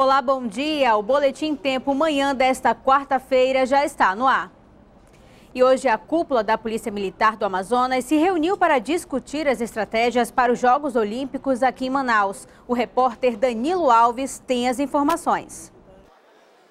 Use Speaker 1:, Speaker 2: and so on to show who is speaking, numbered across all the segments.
Speaker 1: Olá, bom dia. O Boletim Tempo Manhã desta quarta-feira já está no ar. E hoje a cúpula da Polícia Militar do Amazonas se reuniu para discutir as estratégias para os Jogos Olímpicos aqui em Manaus. O repórter Danilo Alves tem as informações.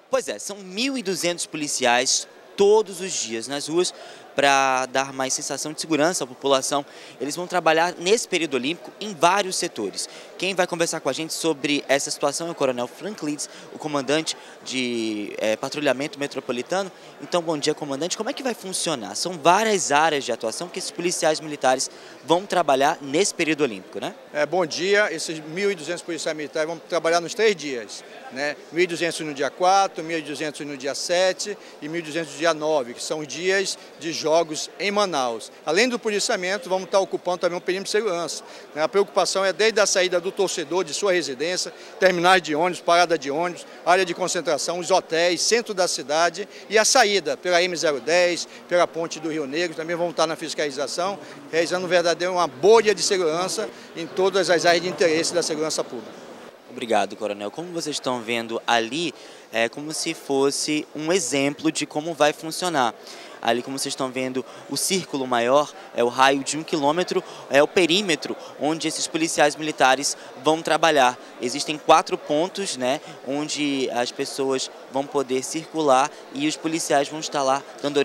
Speaker 2: Pois é, são 1.200 policiais todos os dias nas ruas para dar mais sensação de segurança à população. Eles vão trabalhar nesse período olímpico em vários setores. Quem vai conversar com a gente sobre essa situação é o Coronel Frank Leeds, o comandante de é, patrulhamento metropolitano. Então, bom dia, comandante. Como é que vai funcionar? São várias áreas de atuação que esses policiais militares vão trabalhar nesse período olímpico, né?
Speaker 3: É, bom dia. Esses 1.200 policiais militares vão trabalhar nos três dias. Né? 1.200 no dia 4, 1.200 no dia 7 e 1.200 no dia 9, que são dias de jogos em Manaus. Além do policiamento, vamos estar ocupando também um perímetro de segurança. Né? A preocupação é desde a saída do torcedor de sua residência, terminais de ônibus, parada de ônibus, área de concentração, os hotéis, centro da cidade e a saída pela M010, pela ponte do Rio Negro, também vamos estar na fiscalização, realizando um verdadeiro uma bolha de segurança em todas as áreas de interesse da segurança pública.
Speaker 2: Obrigado, Coronel. Como vocês estão vendo ali, é como se fosse um exemplo de como vai funcionar. Ali, como vocês estão vendo, o círculo maior é o raio de um quilômetro, é o perímetro onde esses policiais militares vão trabalhar. Existem quatro pontos, né, onde as pessoas vão poder circular e os policiais vão estar lá dando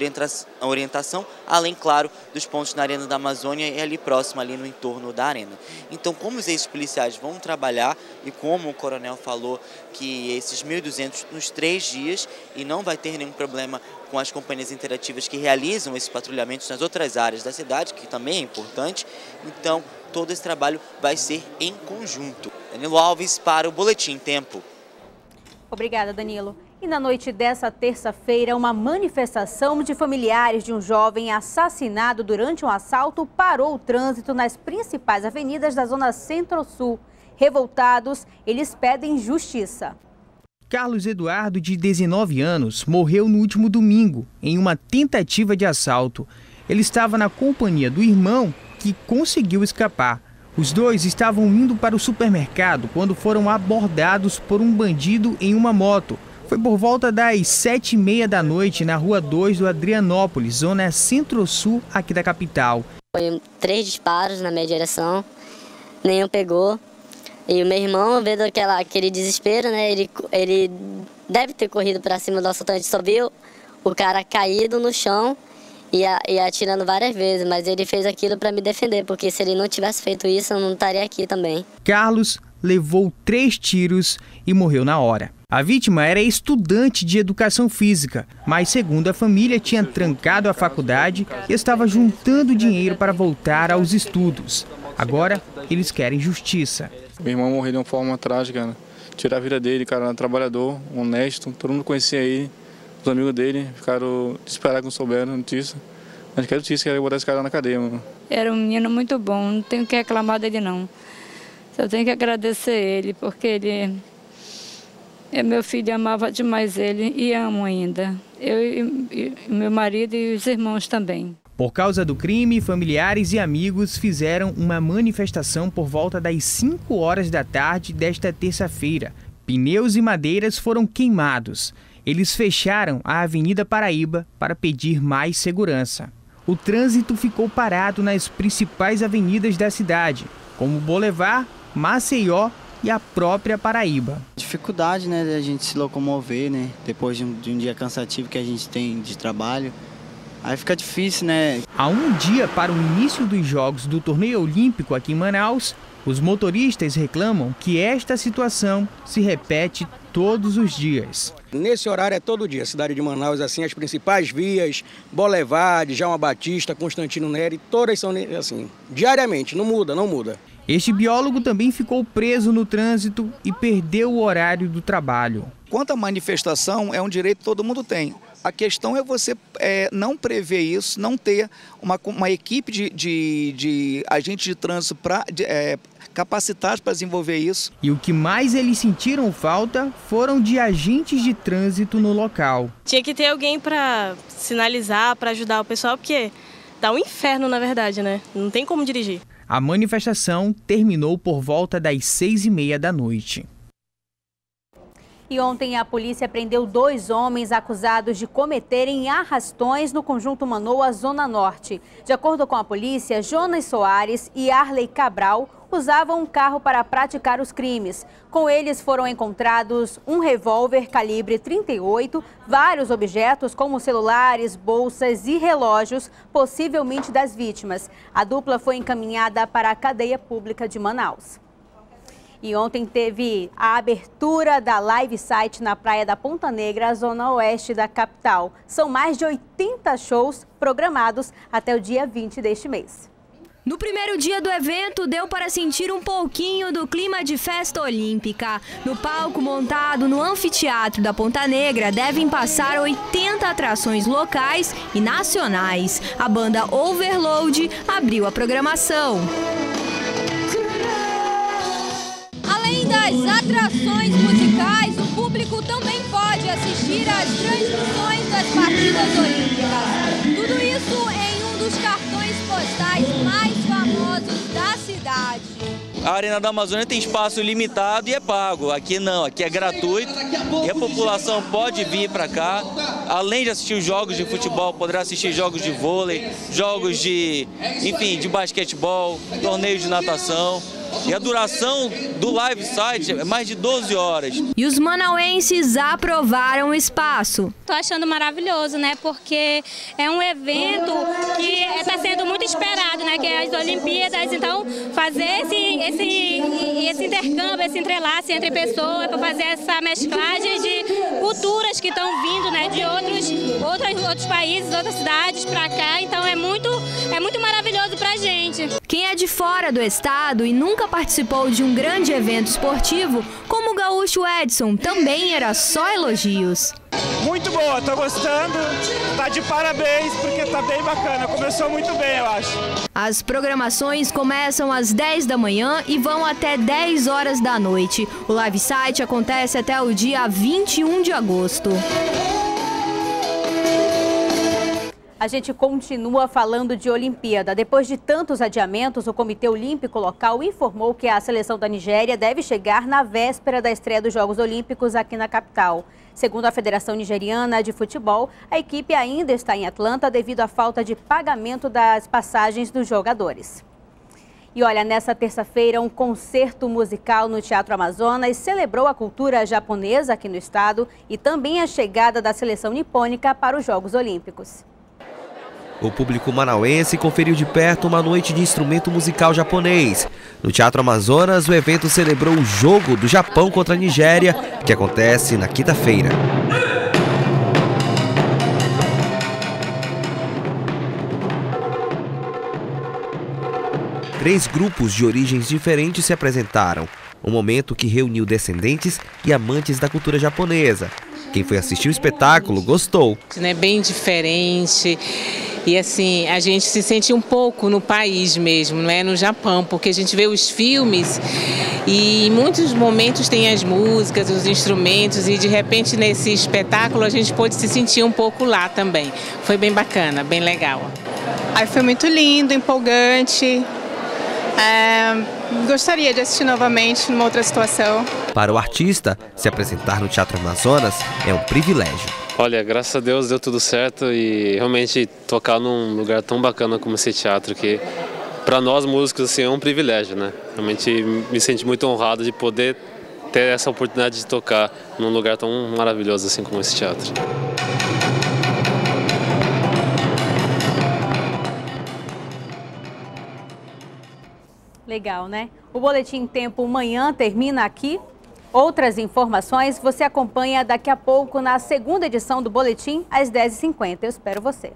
Speaker 2: orientação, além, claro, dos pontos na Arena da Amazônia e ali próximo, ali no entorno da arena. Então, como esses policiais vão trabalhar e como o coronel falou que esses 1.200 nos três dias e não vai ter nenhum problema com as companhias interativas que realizam esses patrulhamentos nas outras áreas da cidade, que também é importante. Então, todo esse trabalho vai ser em conjunto. Danilo Alves para o Boletim Tempo.
Speaker 1: Obrigada, Danilo. E na noite dessa terça-feira, uma manifestação de familiares de um jovem assassinado durante um assalto parou o trânsito nas principais avenidas da zona centro-sul. Revoltados, eles pedem justiça.
Speaker 4: Carlos Eduardo, de 19 anos, morreu no último domingo em uma tentativa de assalto. Ele estava na companhia do irmão que conseguiu escapar. Os dois estavam indo para o supermercado quando foram abordados por um bandido em uma moto. Foi por volta das sete e meia da noite na rua 2 do Adrianópolis, zona centro-sul aqui da capital.
Speaker 5: Foi três disparos na minha direção, nenhum pegou. E o meu irmão, vendo aquela, aquele desespero, né? Ele, ele deve ter corrido para cima do assaltante, só viu o cara caído no chão e, a, e atirando várias vezes, mas ele fez aquilo para me defender, porque se ele não tivesse feito isso, eu não estaria aqui também.
Speaker 4: Carlos levou três tiros e morreu na hora. A vítima era estudante de educação física, mas, segundo a família, tinha trancado a faculdade e estava juntando dinheiro para voltar aos estudos. Agora, eles querem justiça.
Speaker 6: Meu irmão morreu de uma forma trágica, né? Tirar a vida dele, cara, um trabalhador, honesto, todo mundo conhecia ele, os amigos dele ficaram desesperados quando souberam a notícia. Mas quero notícia, quero botar esse cara na cadeia, mano.
Speaker 7: Era um menino muito bom, não tenho que reclamar dele não. Só tenho que agradecer ele, porque ele é meu filho amava demais ele e amo ainda. Eu e, e meu marido e os irmãos também.
Speaker 4: Por causa do crime, familiares e amigos fizeram uma manifestação por volta das 5 horas da tarde desta terça-feira. Pneus e madeiras foram queimados. Eles fecharam a Avenida Paraíba para pedir mais segurança. O trânsito ficou parado nas principais avenidas da cidade, como Boulevard, Maceió e a própria Paraíba.
Speaker 8: Dificuldade, né, de a gente se locomover, né, depois de um, de um dia cansativo que a gente tem de trabalho. Aí fica difícil, né?
Speaker 4: Há um dia para o início dos Jogos do Torneio Olímpico aqui em Manaus, os motoristas reclamam que esta situação se repete todos os dias.
Speaker 9: Nesse horário é todo dia. Cidade de Manaus, assim, as principais vias, Boulevard, Jalma Batista, Constantino Neri, todas são assim, diariamente, não muda, não muda.
Speaker 4: Este biólogo também ficou preso no trânsito e perdeu o horário do trabalho.
Speaker 10: Quanto à manifestação, é um direito que todo mundo tem. A questão é você é, não prever isso, não ter uma, uma equipe de, de, de agentes de trânsito para é, capacitados para desenvolver isso.
Speaker 4: E o que mais eles sentiram falta foram de agentes de trânsito no local.
Speaker 11: Tinha que ter alguém para sinalizar, para ajudar o pessoal, porque dá um inferno na verdade, né? Não tem como dirigir.
Speaker 4: A manifestação terminou por volta das seis e meia da noite.
Speaker 1: E ontem a polícia prendeu dois homens acusados de cometerem arrastões no conjunto Manoa, Zona Norte. De acordo com a polícia, Jonas Soares e Arley Cabral usavam um carro para praticar os crimes. Com eles foram encontrados um revólver calibre 38, vários objetos como celulares, bolsas e relógios, possivelmente das vítimas. A dupla foi encaminhada para a cadeia pública de Manaus. E ontem teve a abertura da live site na praia da Ponta Negra, zona oeste da capital. São mais de 80 shows programados até o dia 20 deste mês.
Speaker 12: No primeiro dia do evento, deu para sentir um pouquinho do clima de festa olímpica. No palco montado no anfiteatro da Ponta Negra, devem passar 80 atrações locais e nacionais. A banda Overload abriu a programação.
Speaker 13: Das atrações musicais, o público também pode assistir às transmissões das partidas olímpicas. Tudo isso em um dos cartões postais mais famosos da cidade.
Speaker 14: A Arena da Amazônia tem espaço limitado e é pago. Aqui não, aqui é gratuito e a população pode vir para cá. Além de assistir os jogos de futebol, poderá assistir jogos de vôlei, jogos de, enfim, de basquetebol, torneios de natação. E a duração do live site é mais de 12 horas.
Speaker 12: E os manauenses aprovaram o espaço.
Speaker 15: Estou achando maravilhoso, né? Porque é um evento que está sendo muito esperado, né? Que é as Olimpíadas. Então, fazer esse, esse, esse intercâmbio, esse entrelace entre pessoas, para fazer essa mesclagem de culturas que estão vindo, né? De outros, outros, outros países, outras cidades para cá. Então, é muito, é muito maravilhoso para a gente.
Speaker 12: Quem é de fora do estado e nunca participou de um grande evento esportivo, como o gaúcho Edson, também era só elogios.
Speaker 16: Muito boa, tô gostando. Tá de parabéns porque tá bem bacana. Começou muito bem, eu acho.
Speaker 12: As programações começam às 10 da manhã e vão até 10 horas da noite. O live site acontece até o dia 21 de agosto.
Speaker 1: A gente continua falando de Olimpíada. Depois de tantos adiamentos, o Comitê Olímpico Local informou que a seleção da Nigéria deve chegar na véspera da estreia dos Jogos Olímpicos aqui na capital. Segundo a Federação Nigeriana de Futebol, a equipe ainda está em Atlanta devido à falta de pagamento das passagens dos jogadores. E olha, nessa terça-feira, um concerto musical no Teatro Amazonas celebrou a cultura japonesa aqui no estado e também a chegada da seleção nipônica para os Jogos Olímpicos.
Speaker 17: O público manauense conferiu de perto uma noite de instrumento musical japonês. No Teatro Amazonas, o evento celebrou o jogo do Japão contra a Nigéria, que acontece na quinta-feira. Três grupos de origens diferentes se apresentaram. Um momento que reuniu descendentes e amantes da cultura japonesa. Quem foi assistir o espetáculo gostou.
Speaker 18: É bem diferente e assim, a gente se sente um pouco no país mesmo, não é no Japão, porque a gente vê os filmes e em muitos momentos tem as músicas, os instrumentos e de repente nesse espetáculo a gente pôde se sentir um pouco lá também. Foi bem bacana, bem legal.
Speaker 19: Aí foi muito lindo, empolgante. É, gostaria de assistir novamente numa outra situação.
Speaker 17: Para o artista, se apresentar no Teatro Amazonas é um privilégio.
Speaker 20: Olha, graças a Deus deu tudo certo e realmente tocar num lugar tão bacana como esse teatro que para nós músicos assim é um privilégio, né? Realmente me sinto muito honrado de poder ter essa oportunidade de tocar num lugar tão maravilhoso assim como esse teatro.
Speaker 1: Legal, né? O Boletim Tempo Manhã termina aqui. Outras informações você acompanha daqui a pouco na segunda edição do Boletim, às 10h50. Eu espero você.